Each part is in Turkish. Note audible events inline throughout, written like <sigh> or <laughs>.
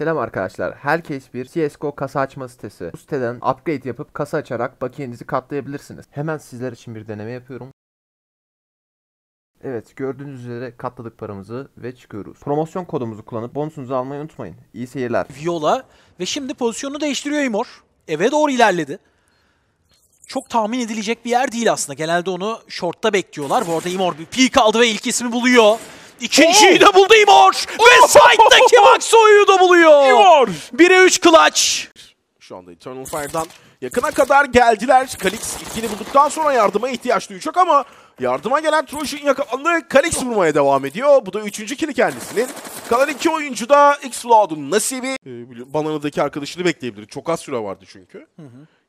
Selam arkadaşlar. Herkes bir CSGO kasa açma sitesi. Bu siteden upgrade yapıp kasa açarak bakiyenizi katlayabilirsiniz. Hemen sizler için bir deneme yapıyorum. Evet gördüğünüz üzere katladık paramızı ve çıkıyoruz. Promosyon kodumuzu kullanıp bonusunuzu almayı unutmayın. İyi seyirler. Viola ve şimdi pozisyonunu değiştiriyor Imor. Eve doğru ilerledi. Çok tahmin edilecek bir yer değil aslında. Genelde onu short'ta bekliyorlar. Bu arada Imor bir peek aldı ve ilk ismi buluyor. İkinciyi de buldu Imor. Ve side'daki Maxo'yu da buluyor. Imor. 1'e 3 clutch. Şu anda Eternal Fire'dan yakına kadar geldiler. Kalix ikili bulduktan sonra yardıma ihtiyaç duyacak ama yardıma gelen Trojan yakalandı. Kalix vurmaya devam ediyor. Bu da üçüncü kili kendisinin. Kalan iki oyuncu da X-Cloud'un nasibi. Ee, Banana'daki arkadaşını bekleyebilir. Çok az süre vardı çünkü.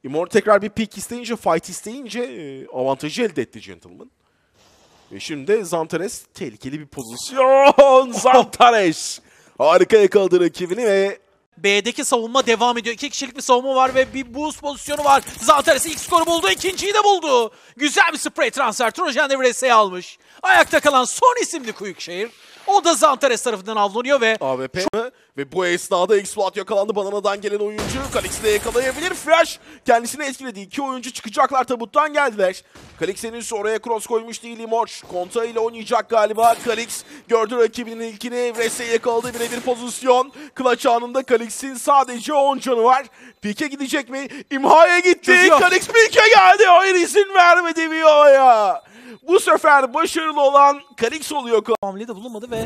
Immor tekrar bir pick isteyince, fight isteyince e, avantajı elde etti Gentleman. Ve şimdi Zantares tehlikeli bir pozisyon. <laughs> Zantares harika yakaladı rakibini ve B'deki savunma devam ediyor. İki kişilik bir savunma var ve bir boost pozisyonu var. Zantares ilk skoru buldu. ikinciyi de buldu. Güzel bir spray transfer. Trojan de Vrese'yi almış. Ayakta kalan son isimli Quickshare. O da Zantares tarafından avlanıyor ve AWP ve bu esnada X-Flood yakalandı. Banana'dan gelen oyuncu Kalix'i de yakalayabilir. Flash kendisini etkiledi. İki oyuncu çıkacaklar tabuttan geldiler. Kalix henüz oraya cross koymuş değil Imorch. Konta ile oynayacak galiba. Kalix gördü rakibinin ilkini. Vrese'yi yakaladı birebir pozisyon. Clutch anında Kalix'in sadece 10 canı var. Pike gidecek mi? İmha'ya gitti. Çözüyor. Kalix Pike geldi. Hayır izin vermedi Vio'ya. Bu sefer başarılı olan Kalix oluyor. hamle de bulunmadı ve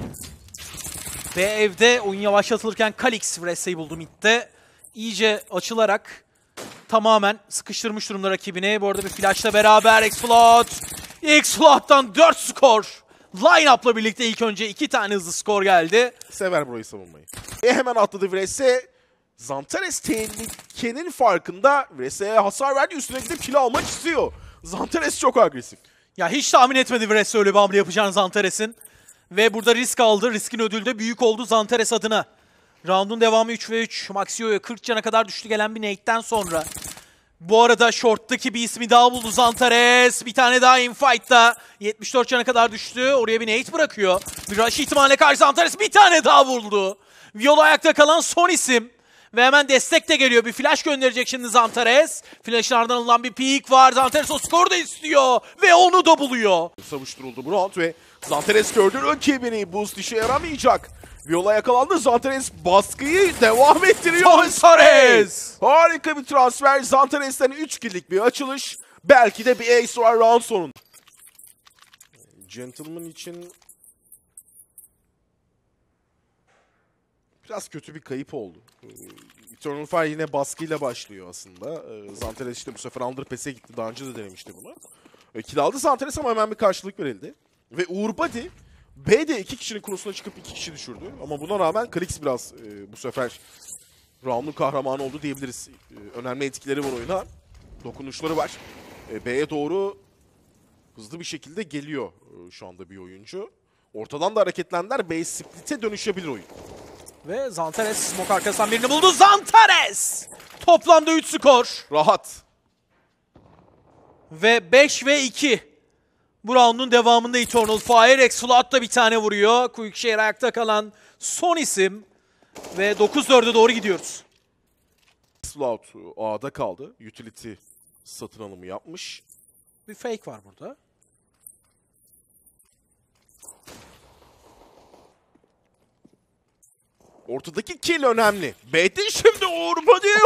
ve evde oyun yavaşlatılırken Kalix Vrese'yi buldu midde. İyice açılarak tamamen sıkıştırmış durumda rakibini. Bu arada bir flashla beraber Explode. Explode'dan 4 skor. Line-up'la birlikte ilk önce 2 tane hızlı skor geldi. Sever burayı savunmayı. E hemen atladı Vrese. Zantares tehlikenin farkında. Vrese'ye hasar verdi. Üstüne gidip kill almak istiyor. Zantares çok agresif. Ya hiç tahmin etmedi Vrese öyle bir hamle yapacağını Zantares'in. Ve burada risk aldı. Riskin ödülü de büyük oldu Zantares adına. Round'un devamı 3 ve 3. Maxio'ya 40 cana kadar düştü gelen bir nade'den sonra. Bu arada short'taki bir ismi daha buldu Zantares. Bir tane daha infight'ta. 74 cana kadar düştü. Oraya bir nade bırakıyor. Bir rush ihtimaline karşı Zantares bir tane daha vurdu. Viola ayakta kalan son isim. Ve hemen destek de geliyor. Bir flash gönderecek şimdi Zantares. Flash'ın ardından alınan bir peek var. Zantares o skoru da istiyor. Ve onu da buluyor. Savuşturuldu bu round ve Zantares gördü rakibini. Boost işe yaramayacak. Viola yakalandı. Zantares baskıyı devam ettiriyor. Zantares! Harika bir transfer. Zantares'ten 3 kill'lik bir açılış. Belki de bir ace var round sonunda. Gentleman için biraz kötü bir kayıp oldu. Eternal Fire yine baskıyla başlıyor aslında. Ee, Zantares işte bu sefer Underpass'e gitti. Daha önce de denemişti bunu. Ee, Kill aldı Zantares ama hemen bir karşılık verildi. Ve Uğur Body B'de iki kişinin kurusuna çıkıp iki kişi düşürdü. Ama buna rağmen Kalix biraz e, bu sefer round'un kahramanı oldu diyebiliriz. E, önemli etkileri var oyuna. Dokunuşları var. E, B'ye doğru hızlı bir şekilde geliyor e, şu anda bir oyuncu. Ortadan da hareketlendiler. B split'e dönüşebilir oyun. Ve Zantares smoke arkasından birini buldu. Zantares! Toplamda 3 skor. Rahat. Ve 5 ve 2. Bu roundun devamında Eternal Fire. Da bir tane vuruyor. Quickshare ayakta kalan son isim. Ve 9-4'e doğru gidiyoruz. Slout A'da kaldı. Utility satın alımı yapmış. Bir fake var burada. Ortadaki kill önemli. B'de şimdi Uğur.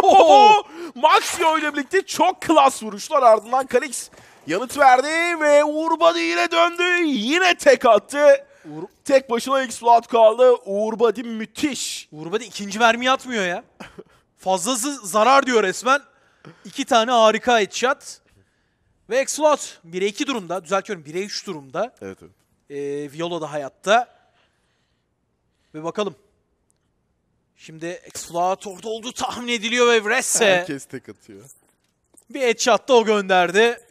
Oho! Maxio ile birlikte çok klas vuruşlar ardından Kalix yanıt verdi ve Uğur yine döndü. Yine tek attı. Tek başına X-Flood kaldı. Uğur müthiş. Uğurba da ikinci mermi atmıyor ya. Fazlası zarar diyor resmen. İki tane harika headshot. Ve Exflood 1'e 2 durumda. Düzeltiyorum 1'e 3 durumda. Evet evet. Ee, Viola da hayatta. Ve bakalım. Şimdi Exfloud orada olduğu tahmin ediliyor ve Vresse Herkes tek atıyor. bir headshot da o gönderdi.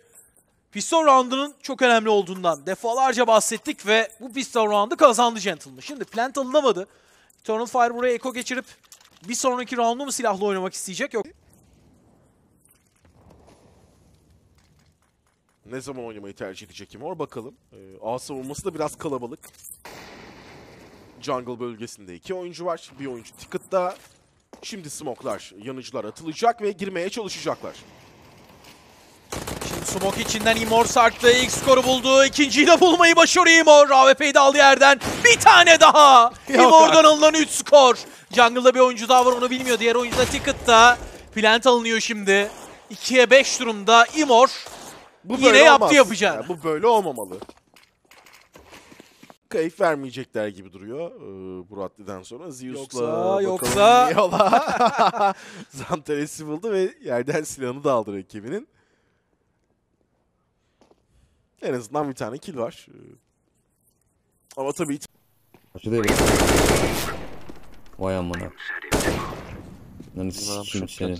Pistol round'unun çok önemli olduğundan defalarca bahsettik ve bu pistol round'u kazandı Gentleman. Şimdi plant alınamadı. Eternal Fire buraya eko geçirip bir sonraki round'u mu silahla oynamak isteyecek yok. Ne zaman oynamayı tercih edecek Imor bakalım. Ee, A savunması da biraz kalabalık. Jungle bölgesinde iki oyuncu var. Bir oyuncu Ticket'ta. Şimdi smoklar, yanıcılar atılacak ve girmeye çalışacaklar. Smoke içinden Imor sarktı. İlk skoru buldu. İkinciyi de bulmayı başarıyor Imor. AWP'yi de aldı yerden. Bir tane daha. <laughs> Imor'dan alınan 3 skor. Jungle'da bir oyuncu daha var onu bilmiyor. Diğer oyuncu da Ticket'ta. Plant alınıyor şimdi. 2'ye 5 durumda. Imor Bu Yine yaptı olmaz. yapacağını. Yani bu böyle olmamalı. Kayıp vermeyecekler gibi duruyor ee, bu raddeden sonra. Zeus'la Yoksa- yoksa-. <laughs> Zantares'i buldu ve yerden silahını da aldı rakibinin. En azından bir tane kill var. Ee, Ama tabii evet. Vay amına. Lan sikeyim seni.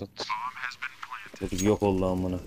Yok oldu amına.